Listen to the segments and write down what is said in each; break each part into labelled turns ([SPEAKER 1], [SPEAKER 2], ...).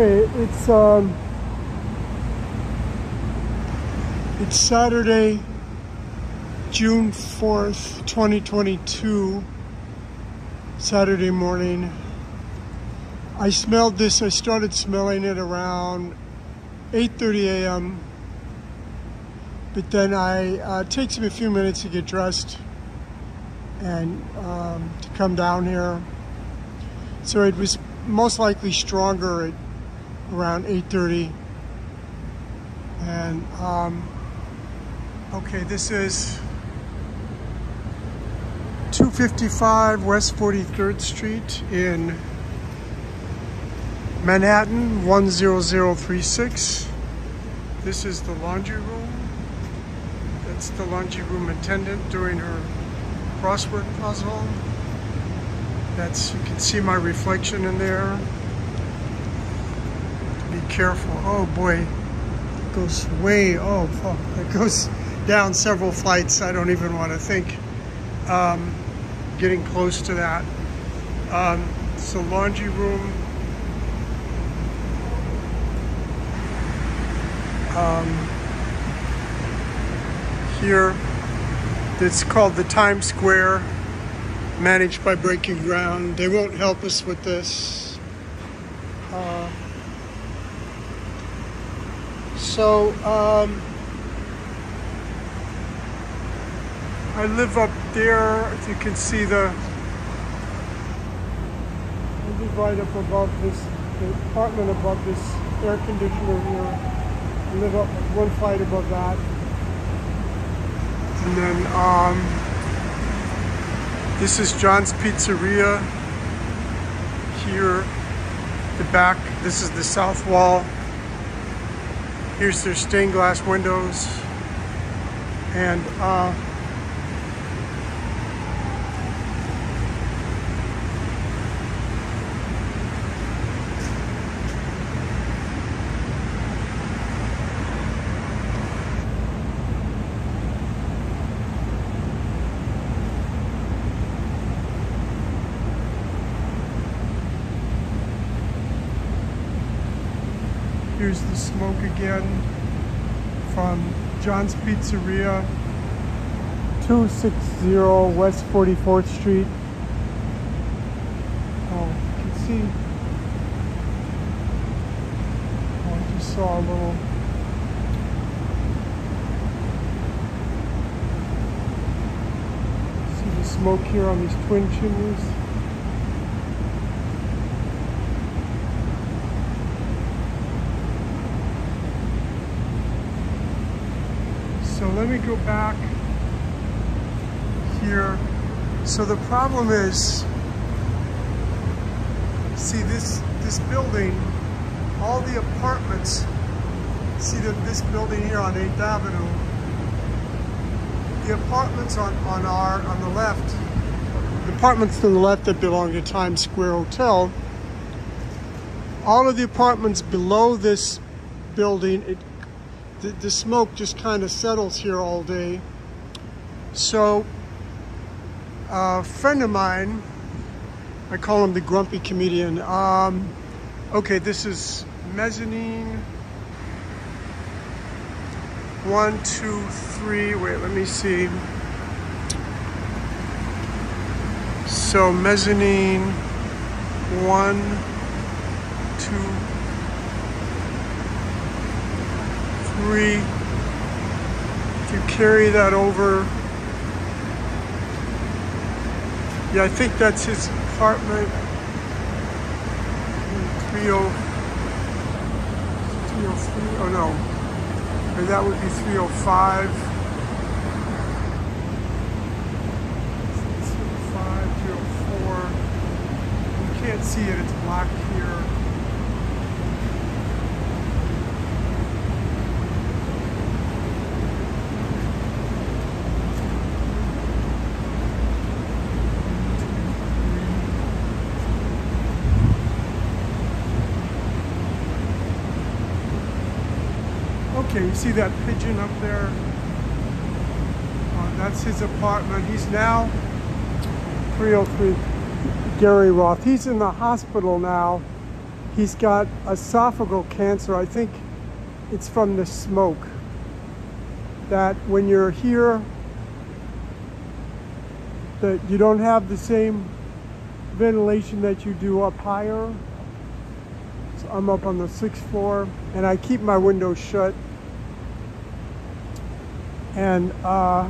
[SPEAKER 1] Okay, it's um, it's Saturday, June fourth, twenty twenty-two. Saturday morning. I smelled this. I started smelling it around eight thirty a.m. But then I uh, takes me a few minutes to get dressed and um, to come down here. So it was most likely stronger at around 8.30. And, um, okay, this is 255 West 43rd Street in Manhattan, 10036. This is the laundry room. That's the laundry room attendant doing her crossword puzzle. That's, you can see my reflection in there. Careful. Oh boy, it goes way, oh fuck, it goes down several flights. I don't even want to think. Um, getting close to that. Um, so laundry room. Um, here, it's called the Times Square managed by Breaking Ground. They won't help us with this. Uh, so, um, I live up there. If you can see the, I live right up above this, the apartment above this air conditioner here. I live up one flight above that. And then, um, this is John's Pizzeria here, the back. This is the south wall. Here's their stained glass windows. And uh, Here's the smoke again from John's Pizzeria, 260 West 44th Street. Oh, you can see. Oh, I just saw a little. See the smoke here on these twin chimneys. So let me go back here. So the problem is, see this this building, all the apartments, see the, this building here on 8th Avenue, the apartments on, on our, on the left, the apartments to the left that belong to Times Square Hotel, all of the apartments below this building, it the, the smoke just kind of settles here all day. So a friend of mine, I call him the grumpy comedian. Um, okay, this is mezzanine. One, two, three. Wait, let me see. So mezzanine, one, two, If you carry that over, yeah, I think that's his apartment. 30, 303, oh no, or that would be 305. 305, 304. You can't see it, it's black here. Okay, you see that pigeon up there? Uh, that's his apartment. He's now 303 Gary Roth. He's in the hospital now. He's got esophageal cancer. I think it's from the smoke. That when you're here, that you don't have the same ventilation that you do up higher. So I'm up on the sixth floor and I keep my windows shut. And uh,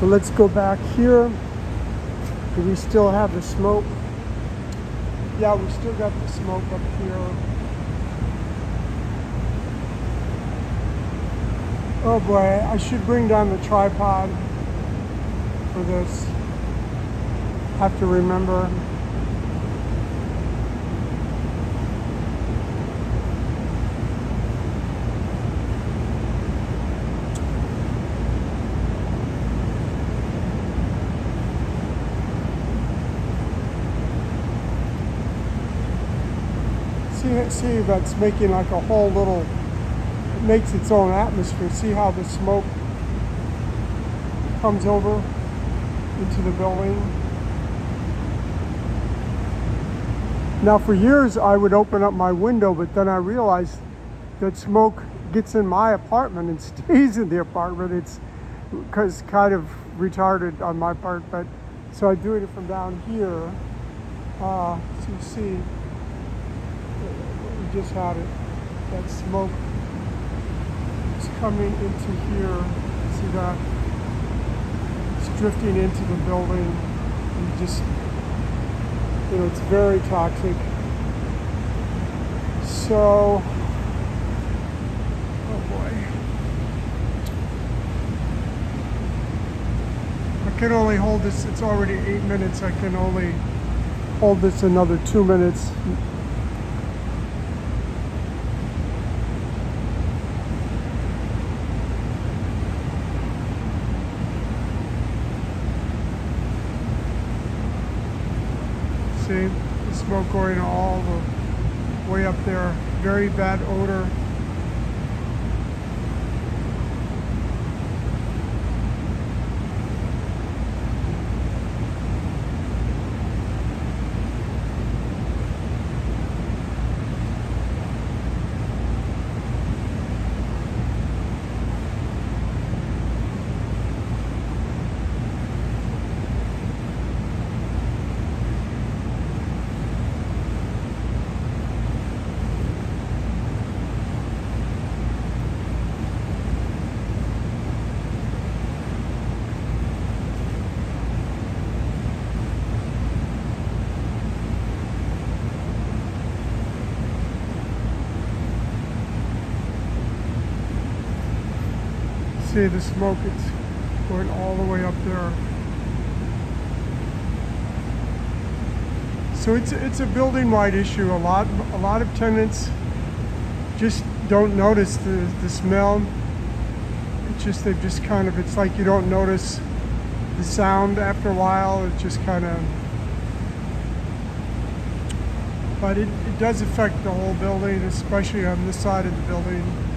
[SPEAKER 1] So let's go back here. Do we still have the smoke? Yeah, we still got the smoke up here. Oh boy, I should bring down the tripod for this. Have to remember. See, see that's making like a whole little, it makes its own atmosphere. See how the smoke comes over into the building. Now for years I would open up my window, but then I realized that smoke gets in my apartment and stays in the apartment. It's because kind of retarded on my part, but so I do it from down here. Uh, so you see, we just had it. That smoke is coming into here. See that? It's drifting into the building. And just, you know, it's very toxic. So, oh boy. I can only hold this, it's already eight minutes. I can only hold this another two minutes. The smoke going all the way up there. Very bad odor. See the smoke, it's going all the way up there. So it's it's a building-wide issue. A lot a lot of tenants just don't notice the, the smell. It's just they've just kind of it's like you don't notice the sound after a while. It just kind of but it, it does affect the whole building, especially on this side of the building.